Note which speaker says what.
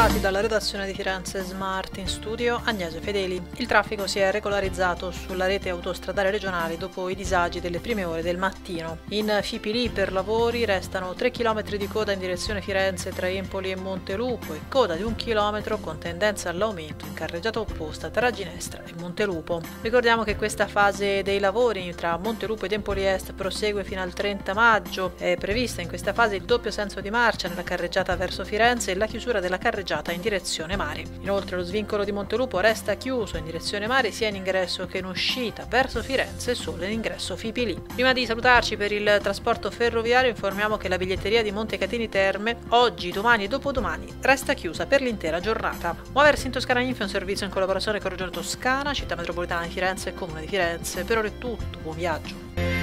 Speaker 1: bentrovati dalla redazione di Firenze Smart in studio Agnese Fedeli. Il traffico si è regolarizzato sulla rete autostradale regionale dopo i disagi delle prime ore del mattino. In Fipili per lavori restano 3 km di coda in direzione Firenze tra Empoli e Montelupo e coda di un chilometro con tendenza all'aumento in carreggiata opposta tra Ginestra e Montelupo. Ricordiamo che questa fase dei lavori tra Montelupo ed Empoli Est prosegue fino al 30 maggio. È prevista in questa fase il doppio senso di marcia nella carreggiata verso Firenze e la chiusura della carreggiata in direzione mare. Inoltre lo svincolo di Montelupo resta chiuso in direzione mare sia in ingresso che in uscita verso Firenze solo in ingresso Fipili. Prima di salutarci per il trasporto ferroviario informiamo che la biglietteria di Montecatini Terme oggi, domani e dopodomani resta chiusa per l'intera giornata. Muoversi in Toscana Info è un servizio in collaborazione con Regione Toscana, Città Metropolitana di Firenze e Comune di Firenze. Per ora è tutto, buon viaggio.